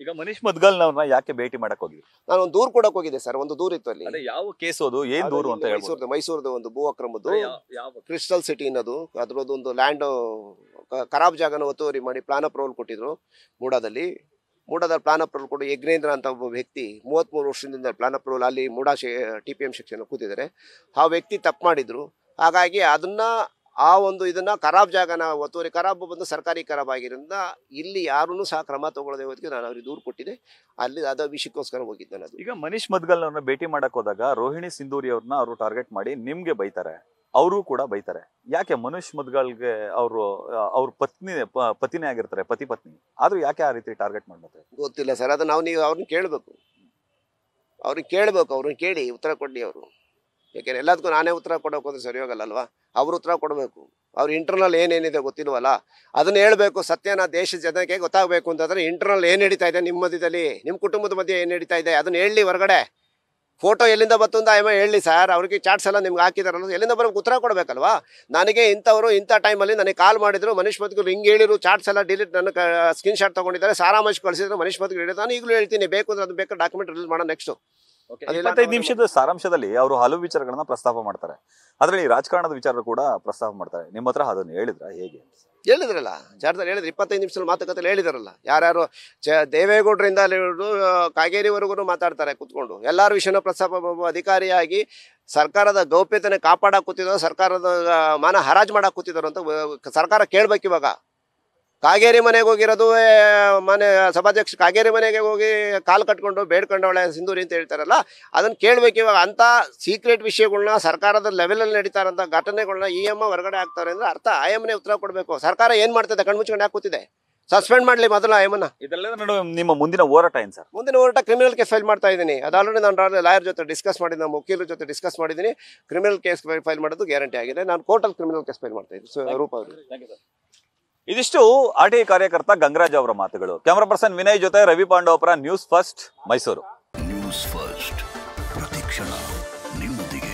ಈಗ ಮನೀಶ್ ಮದ್ಗಲ್ ಮದ್ಗಲ್ನವ್ರನ್ನ ಯಾಕೆ ಭೇಟಿ ಮಾಡಕ್ ಹೋಗಿ ನಾನು ಒಂದು ದೂರ್ ಕೊಡಕ್ ಹೋಗಿದ್ದೆ ಸರ್ ಒಂದು ದೂರ ಇತ್ತು ಅಲ್ಲಿ ಅದೇ ಯಾವ ಕೇಸ್ ಅದು? ಏನ್ ದೂರ ಅಂತ ಮೈಸೂರದ ಮೈಸೂರ್ದು ಒಂದು ಭೂ ಅಕ್ರಮದ್ದು ಕ್ರಿಸ್ಟಲ್ ಸಿಟಿ ಅನ್ನೋದು. ಅದ್ರದ್ದು ಒಂದು ಲ್ಯಾಂಡ್ ಖರಾಬ್ ಜಾಗನ ಒತ್ತುವರಿ ಮಾಡಿ ಪ್ಲಾನ್ ಅಪ್ರೂವಲ್ ಕೊಟ್ಟಿದ್ರು ಮೂಡಾದಲ್ಲಿ. ಮೂಡಾದ ಪ್ಲಾನ್ ಅಪ್ರೂವಲ್ ಕೊಟ್ಟು ಯಜ್ಞೇಂದ್ರ ಅಂತ ಒಬ್ಬ ವ್ಯಕ್ತಿ ಮೂವತ್ಮೂರು ವರ್ಷದಿಂದ ಪ್ಲಾನ್ ಅಪ್ರೂವಲ್ ಅಲ್ಲಿ MUDA T P M section ಕೂತಿದ್ದಾರೆ. ಆ ವ್ಯಕ್ತಿ ತಪ್ಪು ಮಾಡಿದ್ರು. ಹಾಗಾಗಿ ಅದನ್ನ ಆ ಒಂದು ಇದನ್ನ ಖರಾಬ್ ಜಾಗನ ಒತ್ತುವರಿ ಖರಾಬ್ ಬಂದು ಸರ್ಕಾರಿ ಖರಾಬ್ ಆಗಿರೋದ್ರಿಂದ ಇಲ್ಲಿ ಯಾರೂ ಸಹ ಕ್ರಮ ತಗೊಳ್ಳದೆ ಹೋದಕ್ಕೆ ನಾನು ಅವ್ರಿಗೆ ದೂರು ಕೊಟ್ಟಿದ್ದೆ. ಅಲ್ಲಿ ಅದ ವಿಷಯಕ್ಕೋಸ್ಕರ ಹೋಗಿದ್ದೆ ನಾನು ಅದು. ಈಗ ಮನೀಶ್ ಮದ್ಗಲ್ ಅವ್ರನ್ನ ಭೇಟಿ ಮಾಡಕ್ ಹೋದಾಗ ರೋಹಿಣಿ ಸಿಂಧೂರಿ ಅವ್ರನ್ನ ಅವರು ಟಾರ್ಗೆಟ್ ಮಾಡಿ ನಿಮ್ಗೆ ಬೈತಾರೆ. ಅವರು ಕೂಡ ಬೈತಾರೆ. ಯಾಕೆ ಮನೀಶ್ ಮದ್ಗಲ್ಗೆ ಅವರು ಅವ್ರ ಪತ್ನಿ ಪತಿನೇ ಆಗಿರ್ತಾರೆ ಪತಿ ಪತ್ನಿ. ಆದ್ರೂ ಯಾಕೆ ಆ ರೀತಿ ಟಾರ್ಗೆಟ್ ಮಾಡ್ತಾರೆ ಗೊತ್ತಿಲ್ಲ ಸರ್ ಅದು ನಾವು ನೀವು ಅವ್ರನ್ನ ಕೇಳಬೇಕು. ಅವ್ರಿಗೆ ಕೇಳಬೇಕು ಅವ್ರನ್ನ ಕೇಳಿ ಉತ್ತರ ಕೊಡಿ ಅವರು. ಯಾಕೆಂದ್ರೆ ಎಲ್ಲದಕ್ಕೂ ನಾನೇ ಉತ್ತರ ಕೊಡೋಕೆ ಹೋದ್ರೆ ಸರಿ ಹೋಗಲ್ಲ ಅಲ್ವಾ ಅವ್ರು ಉತ್ತರ ಕೊಡಬೇಕು. ಅವ್ರ ಇಂಟರ್ನಲ್ ಏನೇನಿದೆ ಗೊತ್ತಿಲ್ವಲ್ಲ? ಅದನ್ನ ಹೇಳಬೇಕು, ಸತ್ಯನ ದೇಶದ ಜನಕ್ಕೆ ಗೊತ್ತಾಗಬೇಕು ಅಂತಂದ್ರೆ ಇಂಟರ್ನಲ್ ಏನು ನಡೀತಾ ಇದೆ ನಿಮ್ಮ ಮಧ್ಯದಲ್ಲಿ? ನಿಮ್ಮ ಕುಟುಂಬದ ಮಧ್ಯೆ ಏನು ನಡೀತಾ ಇದೆ? ಅದನ್ನ ಹೇಳಿ ಹೊರಗಡೆ. ಫೋಟೋ ಎಲ್ಲಿಂದ ಬತ್ತು ಅಂತ ಆಯಮ್ಮ ಹೇಳಿ ಸರ್ ಅವ್ರಿಗೆ ಚಾಟ್ಸ್ ಎಲ್ಲ ನಿಮ್ಗೆ ಹಾಕಿದಾರಲ್ಲ ಎಲ್ಲಿಂದ ಬರೋಕ್ಕೆ ಉತ್ತರ ಕೊಡಬೇಕಲ್ವಾ? ನನಗೆ ಇಂಥವರು ಇಂಥ ಟೈಮಲ್ಲಿ ನನಗೆ ಕಾಲ್ ಮಾಡಿದ್ರು, ಮನೀಶ್ ಮತ್ಗಳು ಹಿಂಗೆ ಹೇಳಿರು ಚಾಟ್ಸ್ ಎಲ್ಲ ಡಿಲೀಟ್ ನನ್ನ ಸ್ಕ್ರೀನ್ ಶಾಟ್ ತೊಗೊಂಡಿದ್ದಾರೆ, ಸಾರಾಂಶ ಕಳಿಸಿದ್ರು, ಮನೀಶ್ ಮತ್ಗಳು ನಾನು ಈಗಲೂ ಹೇಳ್ತೀನಿ, ಬೇಕು ಅಂದ್ರೆ ಅದು ಬೇಕಾದ್ರೆ ಡಾಕ್ಯುಮೆಂಟ್ ರಿಲೀಸ್ ಮಾಡೋಣ ನೆಕ್ಸ್ಟ್ ಇಪ್ಪತ್ತೈದು ನಿಮಿಷದ ಸಾರಾಂಶದಲ್ಲಿ ಅವರು ಹಲವು ವಿಚಾರಗಳನ್ನ ಪ್ರಸ್ತಾಪ ಮಾಡ್ತಾರೆ. ಅದರಲ್ಲಿ ರಾಜಕಾರಣದ ವಿಚಾರ ಕೂಡ ಪ್ರಸ್ತಾಪ ಮಾಡ್ತಾರೆ. ನಿಮ್ಮ ಹತ್ರ ಅದನ್ನ ಹೇಳಿದ್ರ? ಹೇಗೆ ಹೇಳಿದ್ರಲ್ಲ ಜಾರದಲ್ಲಿ ಹೇಳಿದ್ರು. ಇಪ್ಪತ್ತೈದು ನಿಮಿಷದಲ್ಲಿ ಮಾತುಕತೆ ಹೇಳಿದಾರಲ್ಲ. ಯಾರ್ಯಾರು ಚ ದೇವೇಗೌಡರಿಂದ ಹಿಡಿದು ಕಾಗೇರಿವರೆಗೂ ಮಾತಾಡ್ತಾರೆ ಕುತ್ಕೊಂಡು. ಎಲ್ಲರ ವಿಷಯನ ಪ್ರಸ್ತಾಪ ಅಧಿಕಾರಿಯಾಗಿ ಸರ್ಕಾರದ ಗೌಪ್ಯತೆನ ಕಾಪಾಡಕ್ ಕೂತಿದ್ರು ಸರ್ಕಾರದ ಮಾನ ಹರಾಜು ಮಾಡಕ್ ಕೂತಿದ್ರು ಅಂತ ಸರ್ಕಾರ ಕೇಳ್ಬೇಕು ಇವಾಗ. ಕಾಗೇರಿ ಮನೆಗೆ ಹೋಗಿರೋದು ಮನೆ ಸಭಾಧ್ಯಕ್ಷ ಕಾಗೇರಿ ಮನೆಗೆ ಹೋಗಿ ಕಾಲು ಕಟ್ಕೊಂಡು ಬೇಡ್ಕೊಂಡವಳೆ ಸಿಂಧೂರಿ ಅಂತ ಹೇಳ್ತಾರಲ್ಲ ಅದನ್ನ ಕೇಳಬೇಕು ಇವಾಗ. ಅಂಥ ಸೀಕ್ರೆಟ್ ವಿಷಯಗಳನ್ನ ಸರ್ಕಾರದ ಲೆವೆಲಲ್ಲಿ ನಡೀತಾರಂಥ ಘಟನೆಗಳನ್ನ ಇ ಎಂ ಹೊರಗಡೆ ಆಗ್ತಾರೆ ಅಂದ್ರೆ ಅರ್ಥ. ಆಯಮ್ಮನೆ ಉತ್ತರ ಕೊಡಬೇಕು. ಸರ್ಕಾರ ಏನು ಮಾಡ್ತದೆ? ಕಣ್ಮುಚ್ಕೊಂಡು ಹಾಕುತ್ತಿದೆ ಸಸ್ಪೆಂಡ್ ಮಾಡಲಿ ಮೊದಲು ಆಯಮ್ಮನ ಇದೆಲ್ಲ ನಡುವೆ ನಿಮ್ಮ ಮುಂದಿನ ಹೋರಾಟ ಏನು ಸರ್? ಮುಂದಿನ ಹೋರಾಟ ಕ್ರಿಮಿನಲ್ ಕೇಸ್ ಫೈಲ್ ಮಾಡ್ತಾ ಇದ್ದೀನಿ. ಅದು ಆಲ್ರೆಡಿ ನಾನು ಲಾಯರ್ ಜೊತೆ ಡಿಸ್ಕಸ್ ಮಾಡಿ ನಮ್ಮ ವಕೀಲರ ಜೊತೆ ಡಿಸ್ಕಸ್ ಮಾಡಿದ್ದೀನಿ. ಕ್ರಿಮಿನಲ್ ಕೇಸ್ ಫೈಲ್ ಮಾಡೋದು ಗ್ಯಾರಂಟಿ ಆಗಿದೆ. ನಾನು ಕೋರ್ಟಲ್ಲಿ ಕ್ರಿಮಿನಲ್ ಕೇಸ್ ಫೈಲ್ ಮಾಡ್ತಾ ಇದ್ದೀನಿ. ರೂಪ ಇದಿಷ್ಟು ಆರ್ ಟಿ ಕಾರ್ಯಕರ್ತ ಗಂಗರಾಜ್ ಅವರ ಮಾತುಗಳು. ಕ್ಯಾಮರಾ ಪರ್ಸನ್ ವಿನಯ್ ಜೊತೆ Ravi Pandavapura news first Mysuru. News first ಪ್ರತಿಕ್ಷಣ ನಿಮ್ಮೊಂದಿಗೆ.